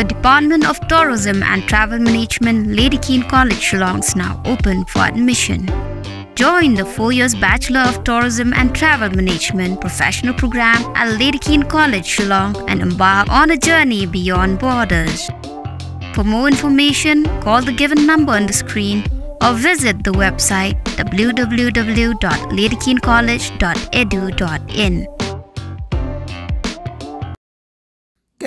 The Department of Tourism and Travel Management, Lady Keane College, Shillong is now open for admission. Join the four years Bachelor of Tourism and Travel Management professional program at Lady Keane College, Shillong and embark on a journey beyond borders. For more information, call the given number on the screen or visit the website www.ladykeencollege.edu.in.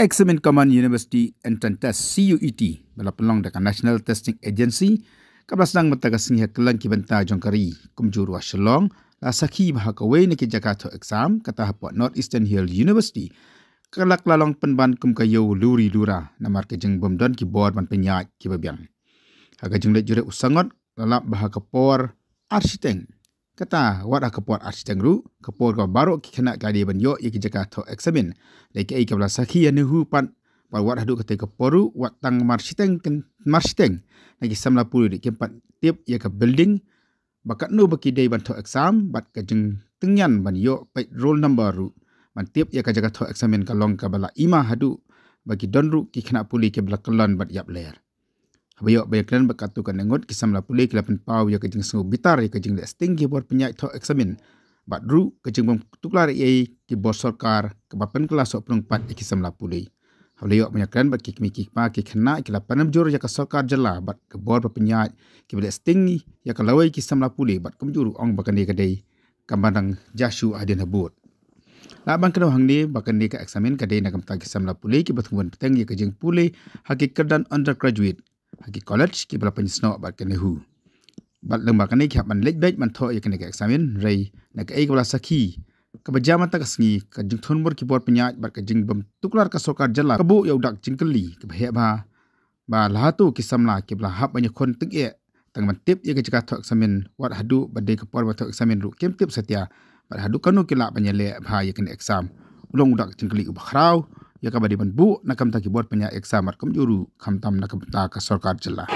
Examen Common University Entrance Test CUET bala pelong dengan National Testing Agency kabla sedang mataga singha kelang ki benta jongkari kumjur wa shalong la sakhi bah ka we ni ki Jakarta exam kata North Eastern Hill University kalak lalong penban kum ka yo luri lura namar bom don ki board ban penya ki babiang aga jeng le jure usangot lalap bah ka por architect kata wat ka por architect ru ka por ka baro ki kena ka ban yo ki Jakarta examen. Leki ai kabla sakhi ane hu pan par wat hadu kate ka poru wat tang marchiteng ken marchiteng lagi samla puri di kempat tip ya ka building bakat nu baki dei ban tho exam bat ka jeng tengyan ban yo pe roll number ru. Ban tip ya ka jaga tho examen ka long ka bala ima hadu bagi donru ki kena puli ke bala kelon bat yap ler Habayo bayak klan bakatu kan nengot kisam la puli ke lapan pau ya kejeng sengu bitar ya kejeng le sting ki buat penyak tho examen bat ru kejeng bang tuklar ye ki bos sarkar ke bapen kelas sok pelung pat ki sam lapuli hawle yok banyak kan bat ki kimi ki pa ki khna ki lapan jur ya ka sarkar jala bat ke bor pa penya ki bele sting ya ka lawai ki sam lapuli bat kum juru ong bakan ni kadai kambang jashu adin habut La bang kena hang ni bakan ni ka eksamen kadai nak kamta ki sam lapuli ki batungan peteng ya kejeng puli haki kerdan undergraduate haki college ki bala penyesno bat kena hu. Bat lembar kani kya man lek bek man tho ya kani ka examen rei nak ai kala sakhi ka bajama ta kasngi ka jing thon bor ki bor pnya bat ka jing bam tuklar ka sokar jala ka bu ya udak jing kali ka bhe ba. Ba la tu ki samla ki bla hab banya khon tik ye. Tang man tip ya ka jika tho examen wat hadu bade ka por ba tho examen ru kem tip satya bat hadu kanu ki la banya le ba ya kani exam ulong udak jing kali u bakhrau ya ka bade ban bu nakam ta ki bor pnya exam mat kam juru kham tam nakam ta ka sokar jala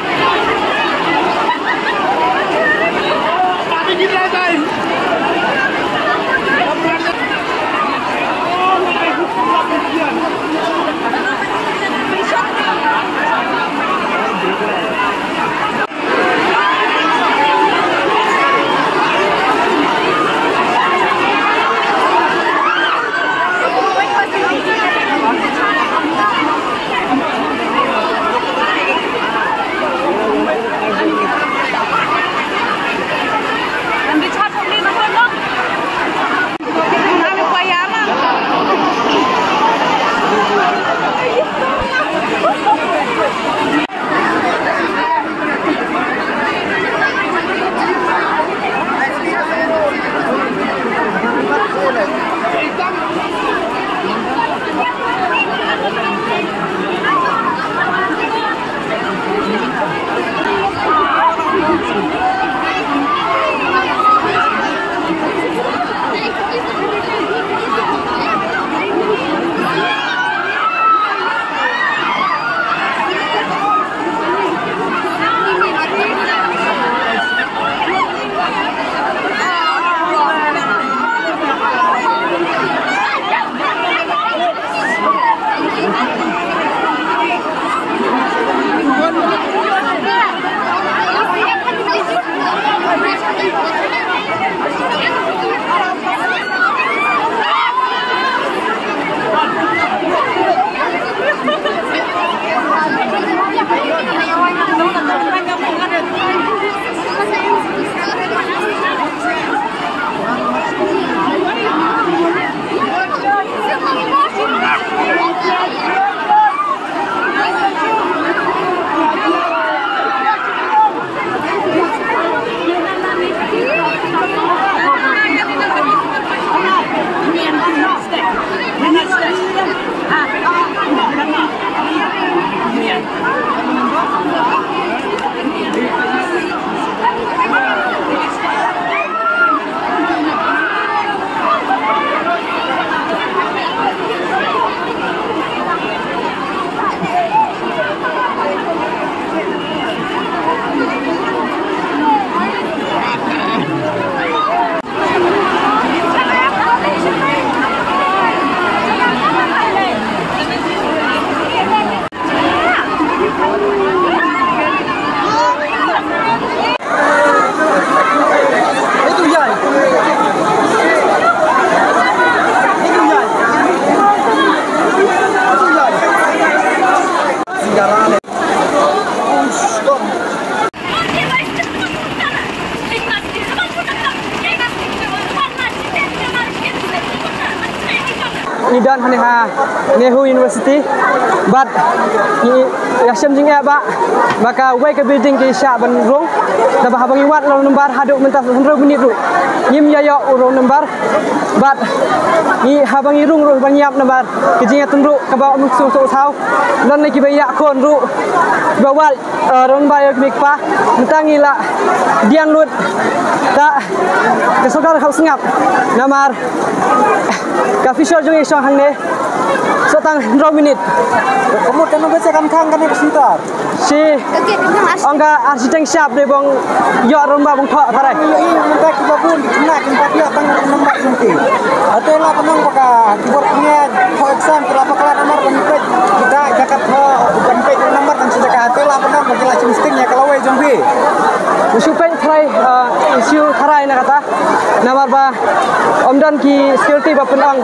Nehu University. But ya sem jing ba maka wai ke building ke sya ban rong da ba habang iwat long number haduk mentas 100 minit ru nyim ya ya urong number but ni habang irung ru bang yap number ke jing ya tunduk ke ba muk su su thau lan ni ki ba ya kon ru ba wal rong ba ya mik pa. Mentangi la diang lut ta kesokar khau singap namar. Ka fisher jong isong hang ne so tang 100 minit. Kamu kan bisa kan kang kan sebentar si angga arsitek siap de bong yo rumba bong thok parai ini minta kita pun. Kena kita dia tang nombor nanti atau lah penang paka keyboard punya thok exam. Berapa kelas nomor pempek kita jakat thok pempek nomor tang sejak atau lah penang. Bagi lah cimstingnya kalau wei jombi Pen try isu tharai na kata namar ba omdan ki security ba penang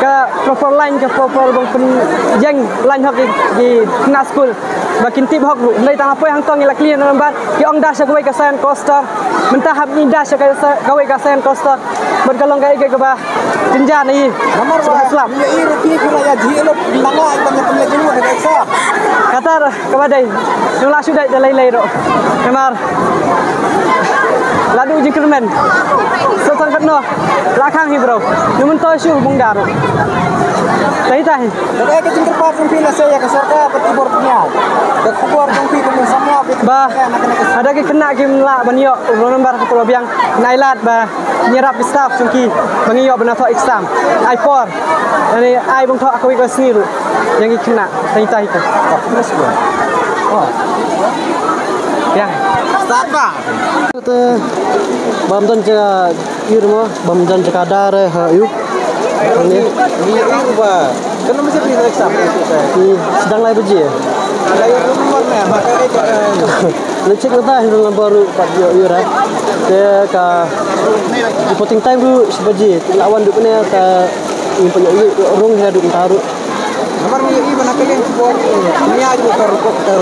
ke proper line ke proper bang pen jeng line hok di kena school ba kin tip hok lai tang apa yang tong ila clear nambar ki ong dash ka ka sen coaster mentah hab ni dash ka ka ka sen coaster berkalong ka ke ba tinja ni nomor ba Islam ya ini rupi kira ya di lo nangla ikan yang punya jenuh ada exam Katar kabadai jumlah sudah dalai lai ro namar Ladu uji kermen. Sotang ketno. Lakang hi bro. Numun to syu bung daru. Tahi tahi. Jadi ke jengkel pas jombi lah saya ke sorga peti keyboard punya ke keyboard jombi kemudian semua Ba ada ke kena ke mla banyo ro nomor ke pulau biang nailat ba nyerap staff sungki bangiyo bena to exam. Ai por. Ani ai bung to aku ko sniru. Yang ki kena tahi tahi ko. Oh. Ba Kita bamdan jaga irma bamdan jaga dare ha yu. Ini ini ba kan mesti pergi exam ini sedang lai beji. ada yang nomor ni maka itu Nak cek nata hidup baru kat yo yu ra. Dia ka reporting time du sebaji. Lawan du kena ka ini punya yu rong dia du taruh. Ni ini kalian keyboard ini aja bukan rukuk ke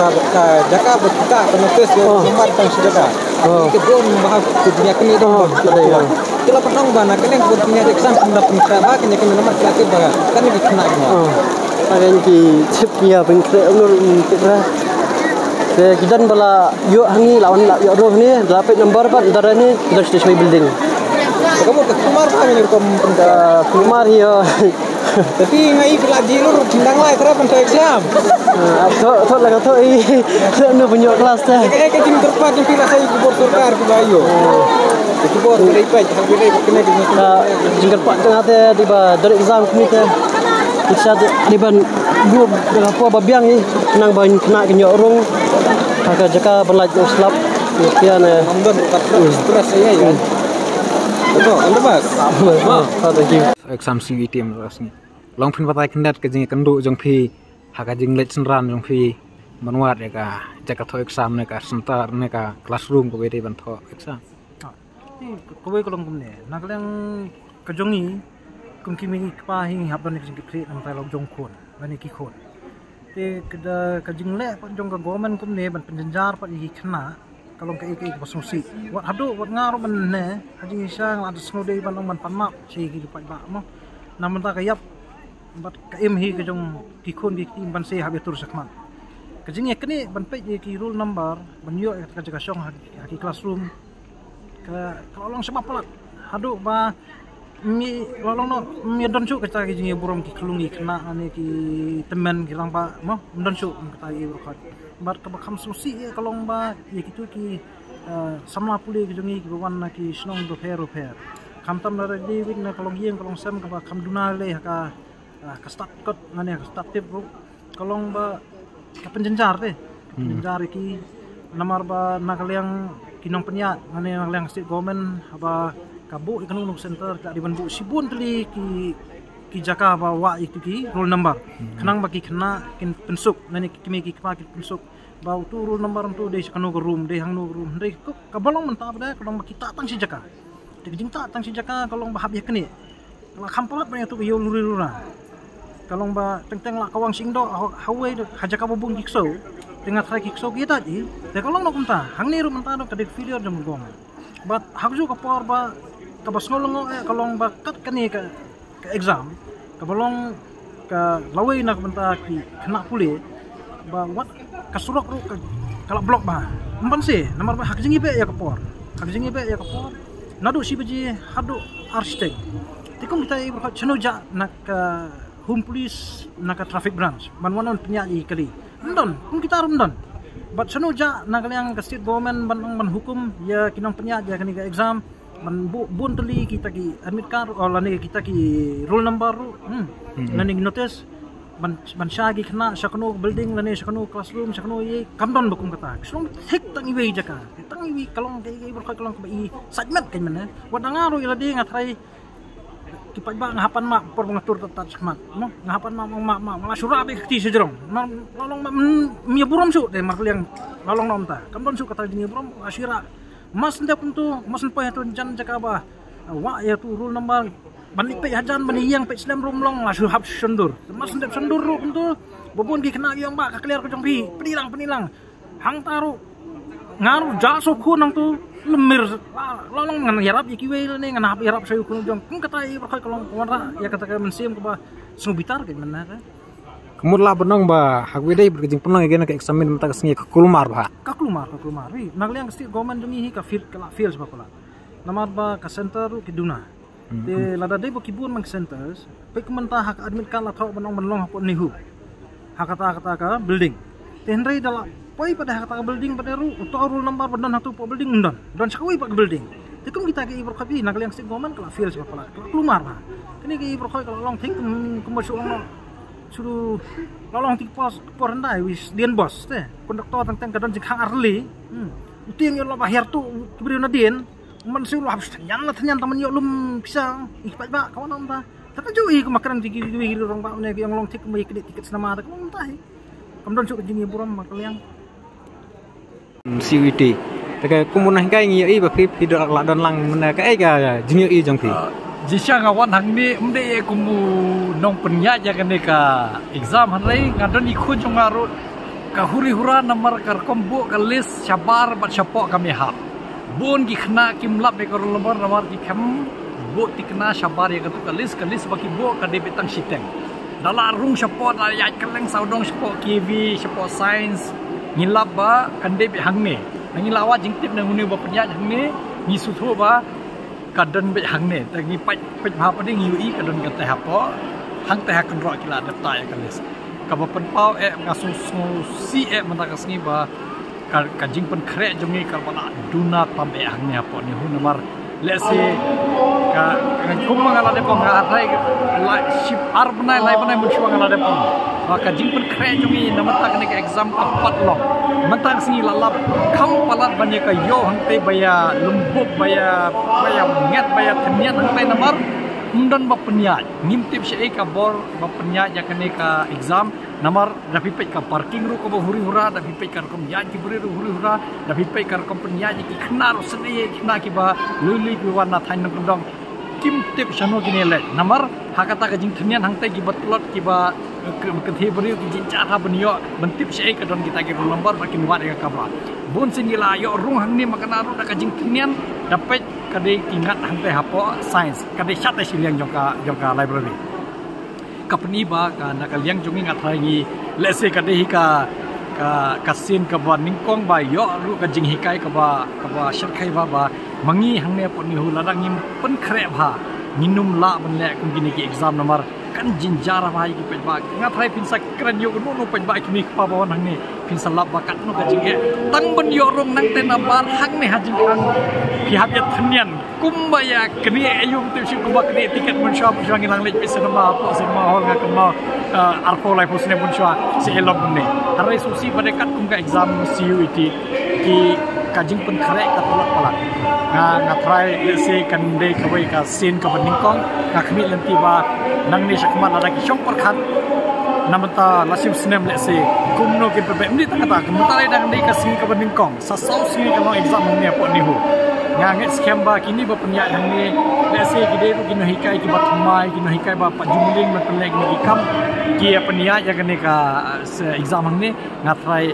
jaka berkita penulis Oh. nomor tang sedekah Oh. kedua bahas dunia kini Oh, ada ya. Kila petang ba na kalian buat punya exam kena pengkra ba kena kena nomor kreatif ba kan ini kena semua Oh. Akan ki tip ya pengkre nur tikra. Ke kidan bala yo hangi lawan la yo roh ni dapat number pat antara ni kita sudah building. kamu ke kamar ba ni kom Uh, kumar ya. tapi ngai bila jilur tindang lai terap untuk exam Uh, Thok thok lah thok i. Thok nu punya kelas dah. kayak kayak jing terpat jing pila saya kubur surkar ku bayo kubur dari pa jang bila kena kena Ka jingkar pak tengah te tiba dari exam kini te. Kita di ban dua dengan apa babiang ni nang ban kena kenyo rong. Kakak jaka berlaj selap. Kian eh. Amdan kat stres saya ya betul anda bas Oh, thank you. exam CUT em rasni long phin patai kendat ke jing kendu jong phi haka jing let ran jong phi manwat ya ka jaka tho exam ne ka sentar ne ka classroom ko bete ban tho exam. Ko we kolong kumne? Na kalang ka jongi kum kimi pa hi haban ne jing kre nam tai long jong khon. Bani ki khon. Te kada ka jing le pa jong ka government kumne ban penjenjar pa i khna kalong ka iki pas musi wat hadu wat ngaro man ne haji sang ada snow day ban man pan map si ki pa ba mo. Namun ta kayap bat ka em hi ka jong ki khon ki kim ban se habi tur sakman ka jing ek ni ban pe ki rule number ban yo ka jaga syong ha ki classroom. Ka kalong sebab pelat hadu ba mi lolong no mi don chu ka ta ki jing burom ki klung ki kena ani ki temen ki lang ba mo don chu ka ta rokat bar ka bakam susi ya kalong ba ye kitu ki uh, samla puli ki jongi ki bawan na ki snong do fer fer kam tam na di wik na kalong yeng kalong sam ka ba kam duna le ka uh, ka start kot ngane ka start tip ro kalong ba ka penjenjar te penjenjar ki namar ba na kalyang kinong penyat ngane na kalyang state government ba kabu ikan unuk center ka di ban bu sibun teli ki ki jaka ba wa itu ki roll number. Kenang bagi kena kin pensuk nani kimi ki kpa ki pensuk ba tu roll number tu de kanu ke room de hang room. De ko kabalong menta ba kalau tak tang si jaka. De jing tak tang si jaka kalau ba hab ya kene kalau kampolat ba tu yo luri lura kalau ba teng teng la kawang sing do hawe hajaka bubung kikso. Dengan try kikso kita ji? De kalau nak menta hang ni room menta do kadek video jam gong but hak ju ka por ba ka bas ngolong eh kalau ba kat kene ka ke exam. Kabalong ka lawai nak benta ki kena puli ba wat kasurok ru ka kala blok ba empan se nomor hak jingi be ya kapor hak jingi be ya kapor nadu si beji hadu arsitek. Tikum kita i berhak chano ja nak home police nak traffic branch. Man wanon penyaji kali ndon kum kita rundon but chano ja nak yang ka state government ban ban hukum ya kinong penyaji kani ka exam. Man bu bun kita ki admit card or lani kita ki roll number ru hmm. Mm-hmm. lani notice ban shagi kena sakno building lani sakno classroom sakno ye kamdon bakum kata. Slong hek tang iwe jaka. Tang iwe kalong ke iwe berkai kalong i segment kan mana. Wadangaru ila dia ngatrai kipat ba ngahapan mak por mengatur tetat semat mo ngahapan mak mak mak malah surah be kti sejerong nolong mak mi buram su de mak yang nolong nom ta. Kamdon su kata dini buram asyira mas ndak puntu mas npa ya tu jan jaka ba wa ya tu rule number balik pe hajan bani yang pe islam rum long lah suhab sendur. Mas ndak sendur ru puntu bobon gi kena yang ba ka clear ko jong pi. Penilang penilang. Hang taru ngaru jaso ku nang tu lemir. Lolong ngan yarap iki we ne ngan hap yarap sayu ku jong kum kata i berkai kolong wara ya kata ka mensim ke ba subitar ke mana ka Kemudlah benong ba hak wedai berkejing penong igen ke eksamen mata kesengi ke kulmar ba. kaklumar kaklumar wi nagliang sti gomen dungi hi ka fil kala fils ba pala namar ba ka center duna te lada dei bo kibun mang centers. Pe kumanta hak admit kala thau benong benlong hapo nihu hak kata ka building. Te hendrai dala poi pada hak kata ka building pada ru uto rule number badan hatu po building undan dan sakui pa ka building. Te kum kita ke ibro kapi nagliang sti gomen kala fils ba pala kaklumar ba kini ke ibro kala long think kum masuk long suruh lolong ti pos por ndai wis dien bos te konduktor tang tang kadon jik hang arli. Hmm. Uting yo lo bahir tu kibri na dien man su lo habis tanyan la tanyan taman yo lum bisa ipat ba kawan om ta tak ju i makaran ti gi gi rong ba ne yang long tik mai kredit tiket senama ta kawan ta hi kam don su ke jingi buram makaliang CUT. Taka kumunah kai ngi i ba fi fi dok la don lang mena ka ai ga jingi i jong fi. Jisha ngawan hang ni mde e kumu nong penya ja kene ka exam han rei ngadon ikhu jongaru ka huri hura namar kar kombo ka list shabar bat shapo kami ha. Bun ki khna kim lap be kor lamar namar ki kham bo tikna shabar ya ka tu ka list ka list baki bo ka de betang siteng. Dala rung shapo da ya keleng saudong shapo KV shapo science ngilap ba kan de be hang ni. Ngilawa jingtip na nguni ba penya hang ni ni suthu ba kadon be hang ne ta ngi pai pai ma pa ding yu i kadon ka hapo hang ta hakan ro ta ya kalis ka ba pen pau e nga su su si e man ta ka sngi ba ka ka jing pen kre jong ni ka ba duna tam e hang ne hapo ni hu namar le se ka ka kum ma ngala de pong thai la ship ar banai lai banai mun shwa ngala de pong ba ka jing pen kre jong ni namar ta ka ne exam ka pat lo mentang singi lalap kau palat banyak ka yo hang te baya lembuk baya baya nget baya teniat hang te Mundan ba penyat ngimtip syai ka bor ba penyat ya kene ka exam. Namar dapi pek ka parking ru ko ba huri hura dapi pek ka kom ya ki buri ru huri hura dapi pek ka kom penyat ki khna ro sene khna ki ba luli ki warna thain nang dong kim tip shano gine le namar hakata ka jing thnian hang te gi batlot ki ba ke thi bari ki jin cha ha baniyo bantip syai ka don kita ki lambar makin wat ka kabra bun singila yo rung hang ni makana ru ka jing thnian dapat kadai ingat hang te hapo science kadai chat te siliang jong ka jong ka library. Kapni ba ka nakaliang jongi ngat hangi let's say kadai hi ka ka kasin ka ba ningkong ba yo ru ka jing hikai ka ba ka ba shirkai ba ba mangi hang ne pon ni hu ladang ngim pen kre ba minum la ban le kum gini ki exam nomor kan jinjara ba ki pe ba ngat hai pin sak kran yo no no pe ba ki ni pa ba hang ni. Pin salap ba kat no ka jing e tang ban yo rong nang te na bar hang ne ha jing hang. Pi hab ya thnian kum ba ya kni ayum tu shi kum ba kni tiket mun shop jang lang lej pe cinema po cinema hall ga kum arpo lai po sine mun shwa se elom ne harai susi ba kat kum ka exam CUET ki kajing pen kare ka tulak palak. Nga nga try let's say kan de ka wai ka sin ka baning kong. Nga khmi lenti ba nang ni sakma la ki shong par khat. Namata lasim sinem let's say kumno ki pe mni ta ta kumta lai dang de ka sin ka baning kong. Sa sau sin ka long exam ne po ni hu. Nga nge scam ba kini ba punya yang ni. Let's say ki de ru ki no hikai ki ba thmai ki no hikai ba pa jumling ma pen lek ni kam ki apnia ya ka ne ka exam hang ni. Nga try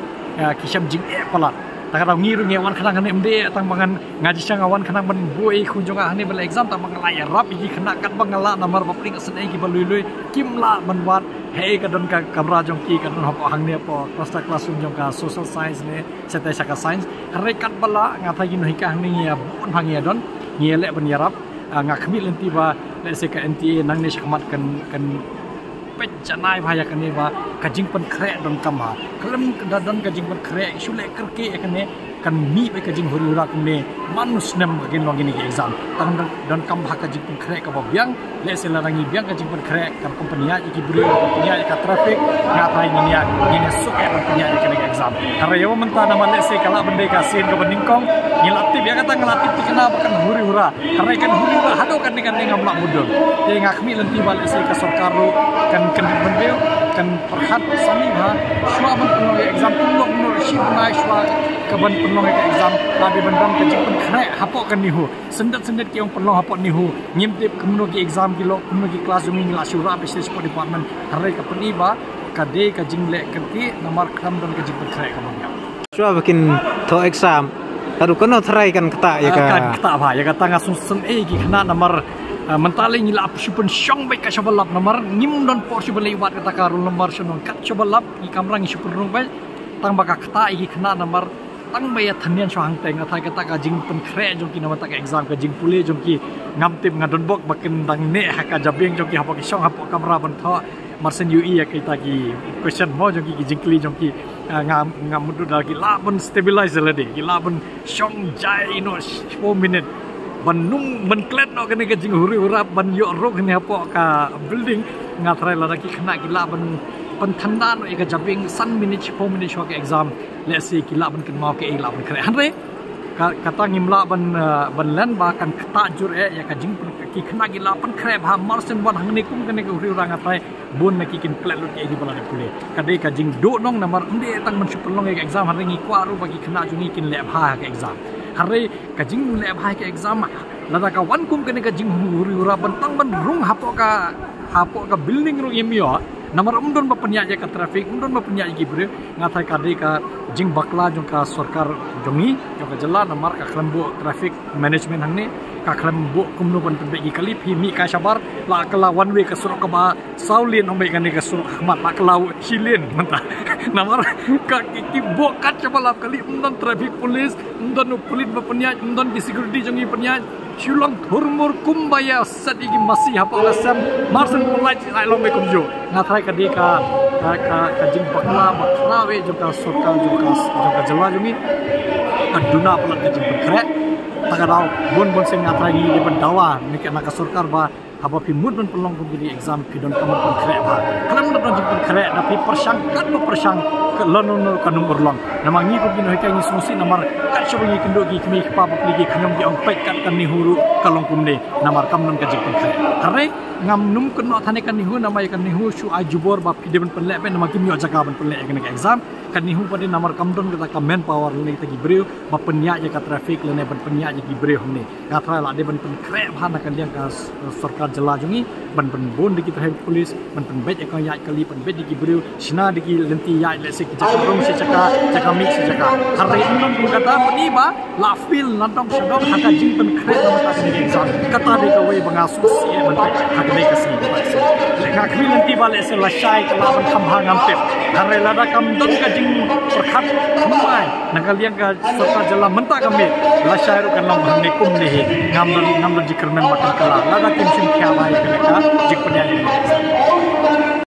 ki sham jing e palat tak ada ngiru ngi wan khanang ne mde tang bangan ngaji sang awan khanang ban buai khunjonga hane bal exam ta bangal ya rap ji khana kat bangala namar bapring asne ki balui lui kim la ban wat hei ka don ka kamera jong ki ka don hop hang ne po cluster classroom jong ka social science ne sete saka science hare kat bala nga thagi no hika hang ni ya bon hang ya don ngie le ban yarap nga khmi len ti ba le se ka nta nang ne shakmat kan kan pet janai bhaya kan ne ba ka jing pan khre don kama kalam ka don ka jing pan khre isu le kerke kan ne kan mi be ka jing huri ura kum ne manus nem gin long ini exam. Tang dan kam ha ka jing pen krek ka biang le se la rangi biang ka jing pen krek kan kompania iki buru kompania ka traffic nga ta ini ya ini su ka kompania iki ne exam. Kare yo menta nama le se kala bende ka sin ka bening kong ni latip ya kata ngelatip ti kena kan huri ura kare kan huri ura hado kan dengan dengan ngam mudul ye ngakmi lenti bal se ka sarkar kan kan bende kan perhat sami ha. Shwa ban penuh exam penuh penuh shi bunai shwa kaban penuh ke exam. Labi bandam ke jipun khre hapok kan nihu. Sendat sendat ke yang penuh hapok nihu. Ngimtip kemuno ke exam kilo kemuno ke kelas umi ngila syura business sport department. Hari ke peniba kade ke jingle kerti nomor kram dan ke jipun khre kaban ya Cuma bikin to exam Tahu kena try kan kata ya kan? Kata apa? Ya kata ngasung sen eh kena nomor mentali ni lap supun syong baik ka shabalap nomor ngim don por shubali wat kata ka rul nomor shonon kat shabalap i kamrang i supun rung baik. Tang baka kata i kena nomor tang baya thanian so hangte nga thai kata ka jing pen khre jong ki namata ka exam ka jing pule jong ki ngam tip nga don bok bakin dang ne ha ka jabeng jong ki ha ki shong ha po kamera ban tho marsen ui ya kita ki question mo jong ki jing kli jong ki ngam ngam mudu dal ki la ban stabilize la de ki la ban shong jai no 4 minute. Ban nung ban klet no kene ka jing huri hurap ban yo rok ne ha po ka building. Nga thrai la ki khna ki la ban thanda no eka jabing san minute 4 minute shok exam. Let's say kila ban kan mau ke e la ban kre han re kata ngimla ban ban len ba kan kata jur e ya ka jing ki khna gi la pan kre ba marsen ban hang ne kum kan ke uri rang atai bun na ki kin klet lut ke di bala pule. Ka ka jing do nong namar unde tang man chup long ke exam har ngi kwa ru ba ki khna ju ni kin le bha ke exam. Har re ka jing le bha ke exam lada ka wan kum kan ke jing uri ura ban tang ban rung hapo ka hapo ka building ru yemio Umdon ba penya ya ka traffic umdon ba penya igi bre ngatai ka de ka jing bakla jong ka sarkar jongi jong ka jala nomor ka klembo traffic management hangni ka klembo kumno ban pembe gi kali phi mi ka sabar la kala one way ka sur ka ba saulin ombe ka ni ka sur ahmad la kala chilin. Menta nomor ka ki bo ka chabala kali umdon traffic police. Umdon police ba penya umdon ki security jongi penya Shulong thurmur kumbaya. Sadigi masih apa asam. Marsen mulai ai long be kumjo ngathai ka dika ka ka ka jing bakla bakla we. Juga sokal juga juga jela jumi aduna pelan ka jing tagarau bon bon sing ngathai ni di bendawa ni ka ka surkar ba apa pi mud don pelong di exam pi don kamu pun krek ba kalam don don jing krek na pi persang kan ba persang ke lono no ka nomor long. Nama ngi ko bino hekai ni sumusi namar kat shobi ni kendo gi kmi pa ba pli gi khanyom gi ong pek kan ni huru kalong kum ne namar kam non ka jing pun krek hare ngam num kun no thane kan ni hu nama kan ni hu shu ajubor ba pi de ben pen le ben nama kim yo jaga ben pen le kan exam. Kan ni hu pada namar kam don kita ka man power ni kita gi breu ba penya je ka traffic le ne ben penya je gi breu ne ka tra la de ben pen krek ba na kan dia ka sarkar jela jungi ban ban bon di kita polis ban ban bet ka ya kali ban bet di gi breu sina di gi lenti ya le se kita rong se caka caka mix se hari non pun kata ni ba la feel na dong se dong haka jing pen krek na ta exam kata de ka wei banga su si e ban hak de ka si le ka kmi lenti ba le se la shai ka la ban kham ha ngam pe har la da kam don ka jing perkhat mai na ka liang ka sarta jala manta ka me la shai ru ka long bang ne kum ne he ngam ngam jikr men makan ka la da kim sim khya bai ka jik pa ni